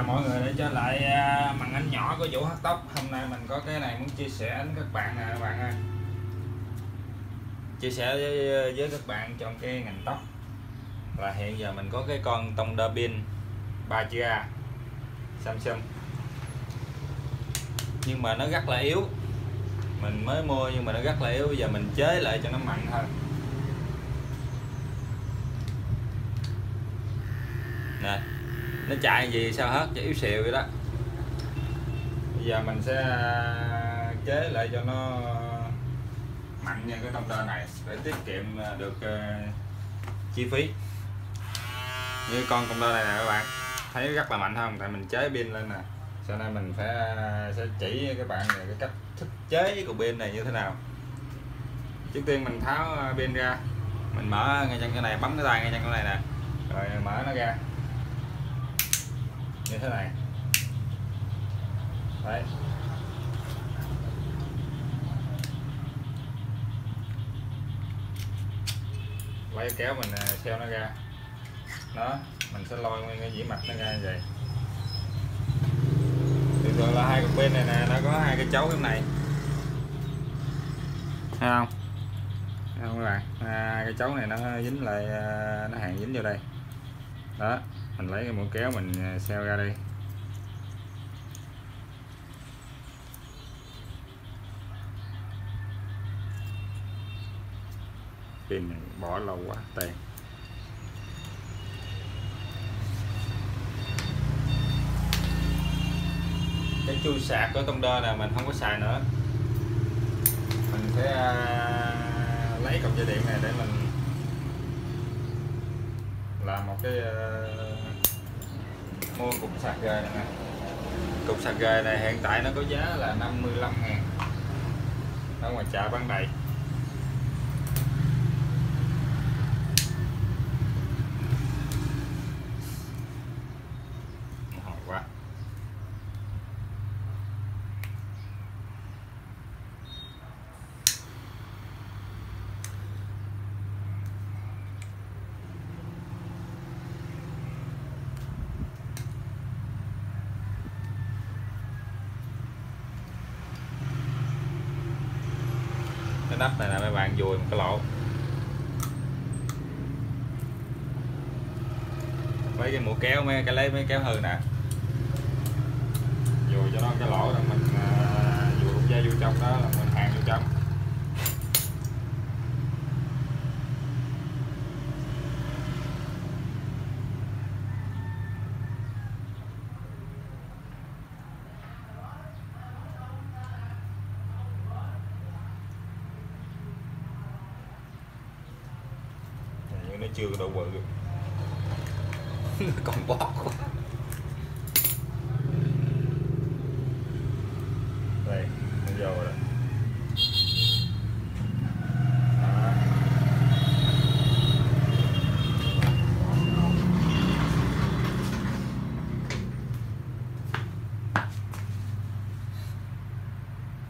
chào mọi người đã trở lại à, màn ảnh nhỏ của Vũ Hắt Tóc. Hôm nay mình có cái này muốn chia sẻ đến các bạn nè các bạn ơi. Chia sẻ với, với các bạn trong cái ngành tóc. Là hiện giờ mình có cái con tông đơ pin 3 chữ A. Samsung Nhưng mà nó rất là yếu. Mình mới mua nhưng mà nó rất là yếu. Bây giờ mình chế lại cho nó mạnh hơn Nè nó chạy gì sao hết chỉ yếu xìu vậy đó. Bây giờ mình sẽ à, chế lại cho nó mạnh nha cái công tơ này để tiết kiệm à, được uh, chi phí. Như con công tơ này nè các bạn thấy rất là mạnh không? Tại mình chế pin lên nè. Sau này mình phải sẽ chỉ các bạn về cái cách thích chế của pin này như thế nào. Trước tiên mình tháo pin ra mình mở ngay chân cái này bấm cái tay ngay chân cái này nè. Rồi mở nó ra như thế này. Đấy. Lấy kéo mình à, xeo nó ra. Đó mình sẽ lôi nguyên cái dĩ mạch nó ra như vậy. Thường thường là hai cục bên này nè nó có hai cái chấu cái này. Thấy không? Thấy không các bạn? À, cái chấu này nó dính lại à, nó hàng dính vô đây. Đó mình lấy cái mũi kéo mình à, xeo ra đi pin này bỏ lâu quá tiền cái chui sạc của công đơ này mình không có xài nữa. Mình sẽ uh, lấy cọc dây điện này để mình làm một cái uh, mua cục sạc gời này nè. Cục sạc gời này hiện tại nó có giá là 55 ngàn. Ở ngoài chợ bán đầy. Quá. Nắp này là mấy bạn vùi một cái lỗ. Mấy cái mũi kéo mấy cái lấy mấy kéo hư nè. Vùi cho nó cái lỗ rồi mình uh, dùi da vô trong đó là mình hàng vô trong nhưng nó chưa độ bự còn bót quá đây nó vô rồi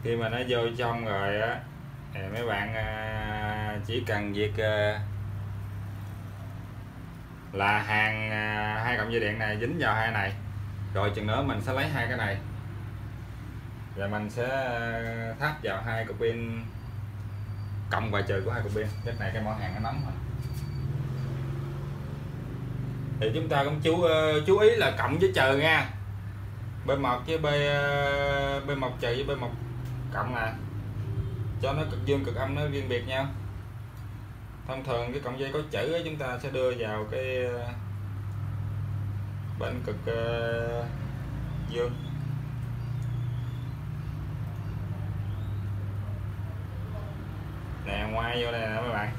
khi mà nó vô trong rồi á, thì mấy bạn à, chỉ cần việc à, là hàng à, hai cọng dây điện này dính vào hai này. Rồi chừng nữa mình sẽ lấy hai cái này. Và mình sẽ à, tháp vào hai cục pin, cộng và trừ của hai cục pin. Cái này cái mỏ hàng nó nóng rồi thì chúng ta cũng chú à, chú ý là cộng với trừ nha. B một với b b một trừ với b một cộng nè. Cho nó cực dương cực âm, nó riêng biệt nhau thông thường cái cọng dây có chữ ấy, chúng ta sẽ đưa vào cái ờ, bên cực ờ, dương. Nè ngoài vô đây nè mấy bạn.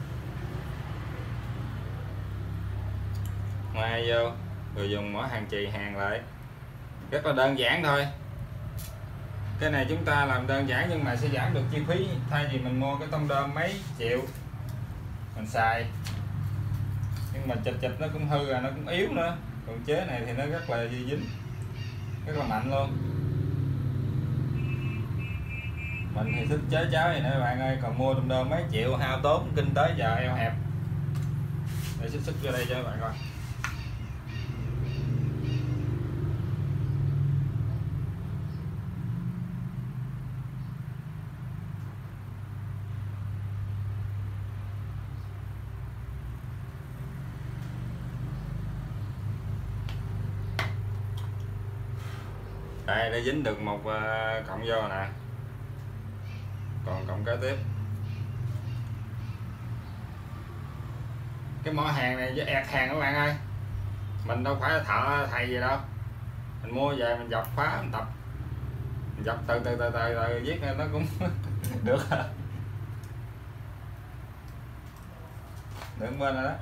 Ngoài vô rồi dùng mỏ hàng chì hàng lại. Rất là đơn giản thôi. Cái này chúng ta làm đơn giản nhưng mà sẽ giảm được chi phí. Thay vì mình mua cái tông đơm mấy triệu mình xài. Nhưng mà chụp chụp nó cũng hư rồi nó cũng yếu nữa. Còn chế này thì nó rất là dính, rất là mạnh luôn. Mình thì thích chế cháo này nè bạn ơi, còn mua trong đơn mấy triệu, hao tốn kinh tế giờ eo hẹp. Để xích xích vô đây cho các bạn coi. Đây đã dính được một ờ, cộng vô nè. Còn cộng kế tiếp. Cái mỏ hàng này với ẹt hàng các bạn ơi. Mình đâu phải thợ thầy gì đâu. Mình mua về mình dọc khóa, mình tập. Mình dọc từ từ từ từ, từ viết nó cũng được. Đứng bên rồi đó.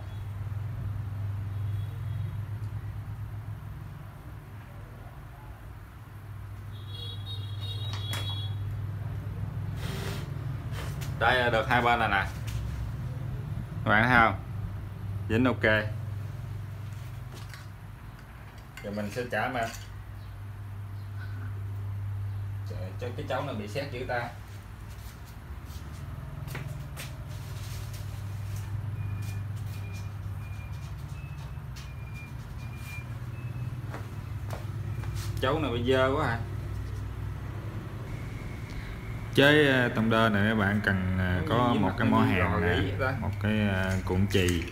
Đây ờ, được hai bên này nè. Các bạn thấy không? Dính ok. Giờ mình sẽ trả mà. Cho cái cháu nó bị xét chữ ta. Cháu này bị dơ quá à chế ờ, tông đơ này các bạn cần ờ, có một cái mỏ hàng nè một cái ờ, cuộn chì.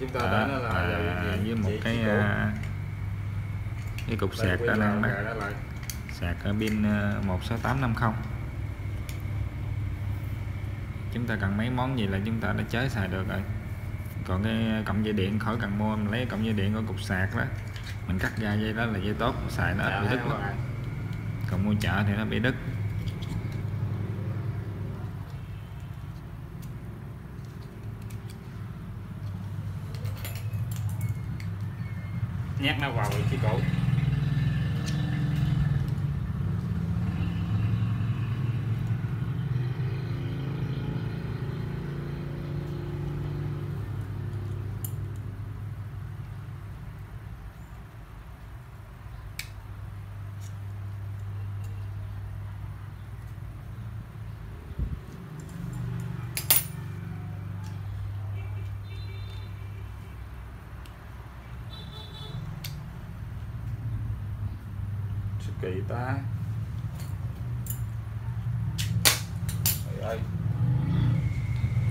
Chúng ta đó, nó là à, với một cái cái cục sạc đó nè sạc ở pin 16850 chúng ta cần mấy món gì là chúng ta đã chế xài được rồi. Còn cái cổng dây điện khỏi cần mua mình lấy cổng dây điện có cục sạc đó mình cắt ra dây đó là dây tốt xài nó bị đứt lắm còn mua chợ thì nó bị đứt. Nhát nó vào vị trí cũ. Kỳ ta.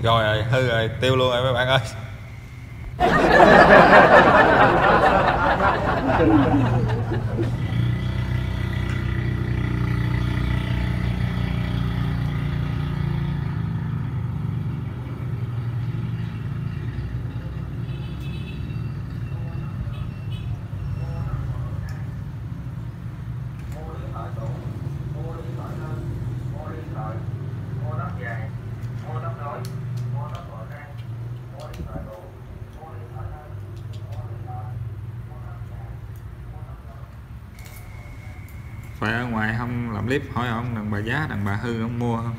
Rồi rồi hư rồi tiêu luôn rồi mấy bạn ơi phải ở ngoài không? Làm clip hỏi ông đàn bà giá đàn bà hư ông mua không?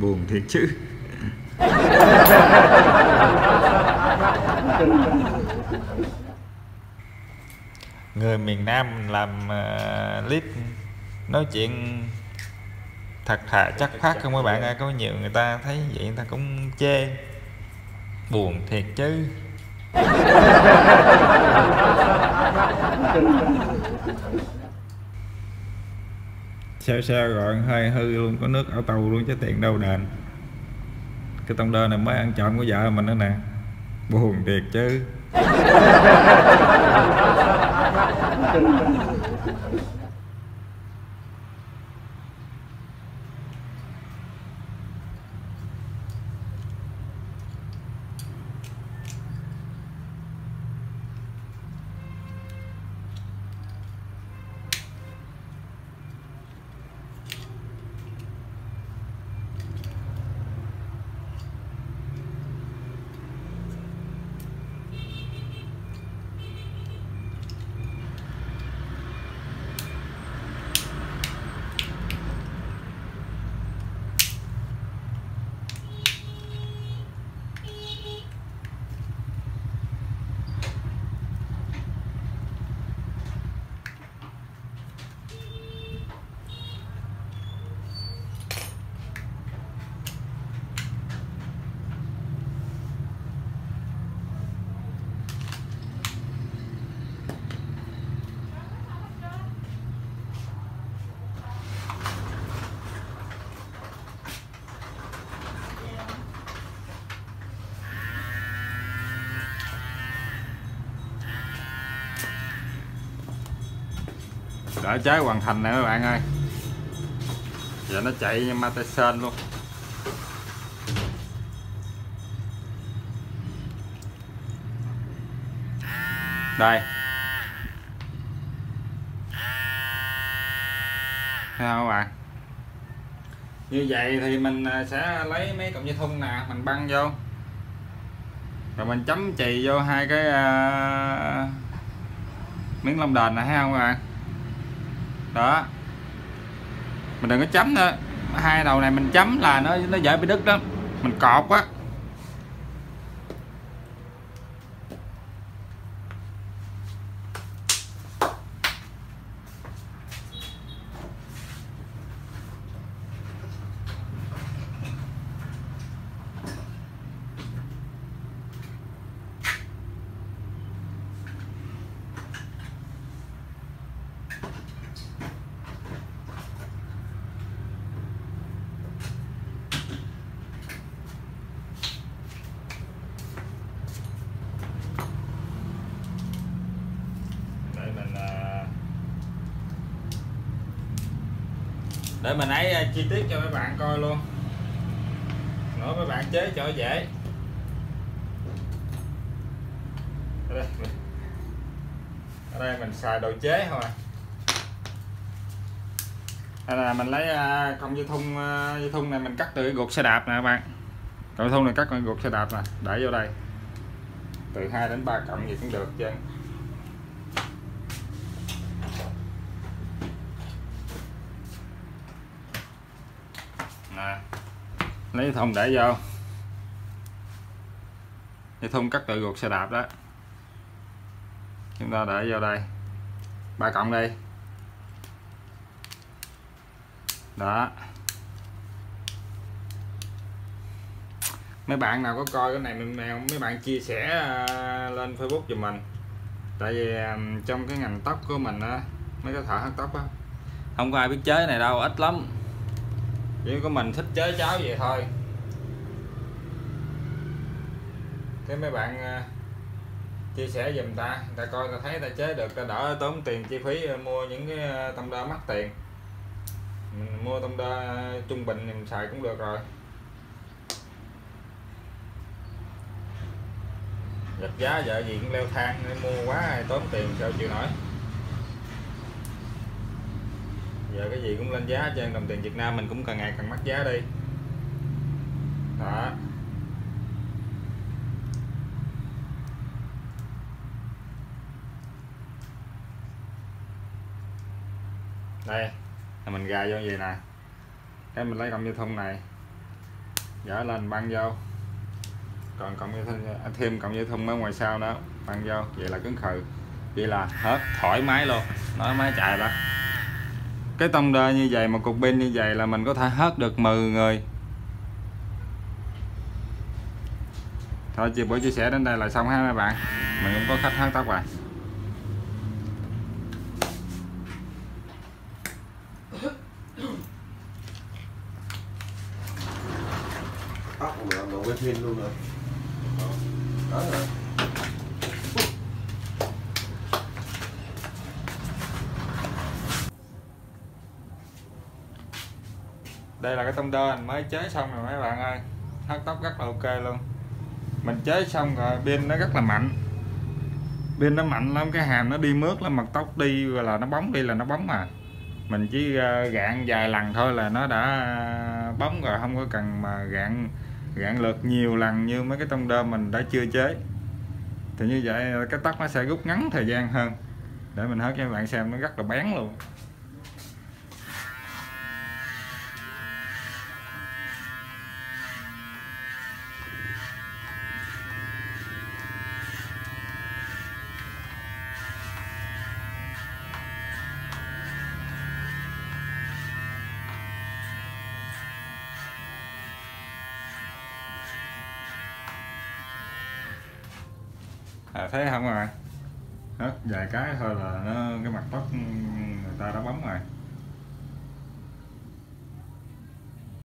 Buồn thiệt chứ. Người miền Nam làm uh, clip nói chuyện thật thà chắc phát không? Các bạn ơi có nhiều người ta thấy vậy người ta cũng chê. Buồn thiệt chứ xe xe gọi hơi hư luôn, có nước ở tàu luôn chứ tiền đâu đền. Cái tông đơ này mới ăn trộm của vợ mình đó nè. Buồn thiệt chứ. đỡ trái hoàn thành nè các bạn ơi. Giờ nó chạy như ma luôn. Đây. Thấy không các bạn? Như vậy thì mình à, sẽ lấy mấy cọng dây thun nè mình băng vô. Rồi mình chấm chì vô hai cái uh, miếng lông đền này thấy không các bạn? Đó. Mình đừng có chấm nữa. Hai đầu này mình chấm là nó nó dễ bị đứt đó mình cọp quá để mình ấy à, chi tiết cho mấy bạn coi luôn. Nữa mấy bạn chế cho dễ. Ở đây, ở đây mình xài đồ chế thôi. Đây là mình lấy à, công dây thun dây thun này mình cắt từ gột xe đạp nè các bạn. Cọng thun này cắt con gột xe đạp nè. Để vô đây. Từ 2 đến 3 cộng gì cũng được chứ nè lấy thùng để vô. Cái thùng cắt tự ruột xe đạp đó. Chúng ta để vô đây. Ba cộng đi. Đó. Mấy bạn nào có coi cái này, mình mấy bạn chia sẻ à, lên Facebook giùm mình. Tại vì à, trong cái ngành tóc của mình á, mấy cái thợ hớt tóc á, không có ai biết chế này đâu, ít lắm chỉ có mình thích chế cháo vậy thôi. Thế mấy bạn à, chia sẻ giùm ta. Ta coi ta thấy ta chế được ta đỡ tốn tiền chi phí à, mua những cái uh, tông đơ mắc tiền. Mình mua tông đơ trung bình mình xài cũng được rồi. Giật giá vợ gì cũng leo thang mua quá tốn tiền sao chịu nổi giờ cái gì cũng lên giá trên đồng tiền Việt Nam mình cũng càng ngày càng mắc giá đi. Đó. Đây, là mình gài vô gì nè? Cái mình lấy cộng dây thun này. Gỡ lên, băng vô. Còn cộng dây thun à, thêm cộng dây thun ở ngoài sau đó băng vô, vậy là cứng khừ. Vậy là hết, thoải mái luôn. Nói máy chạy đó cái tông đơ như vậy một cục pin như vậy là mình có thể hết được 10 người. Thôi chị buổi chia sẻ đến đây là xong ha các bạn. Mình cũng có khách hát tóc rồi. Tóc của mình đồ quên luôn rồi. Đó rồi đây là cái tông đơ mới chế xong rồi mấy bạn ơi. Hớt tóc rất là ok luôn. Mình chế xong rồi, pin nó rất là mạnh. Pin nó mạnh lắm, cái hàm nó đi mướt lắm mặt tóc đi là nó bóng đi là nó bóng mà. Mình chỉ ờ, gạn vài lần thôi là nó đã ờ, bóng rồi, không có cần mà gạn gạn lượt nhiều lần như mấy cái tông đơ mình đã chưa chế. Thì như vậy cái tóc nó sẽ rút ngắn thời gian hơn. Để mình hớt cho các bạn xem, nó rất là bén luôn. À, thấy không rồi, hết vài cái thôi là nó cái mặt tóc người ta đã bóng rồi.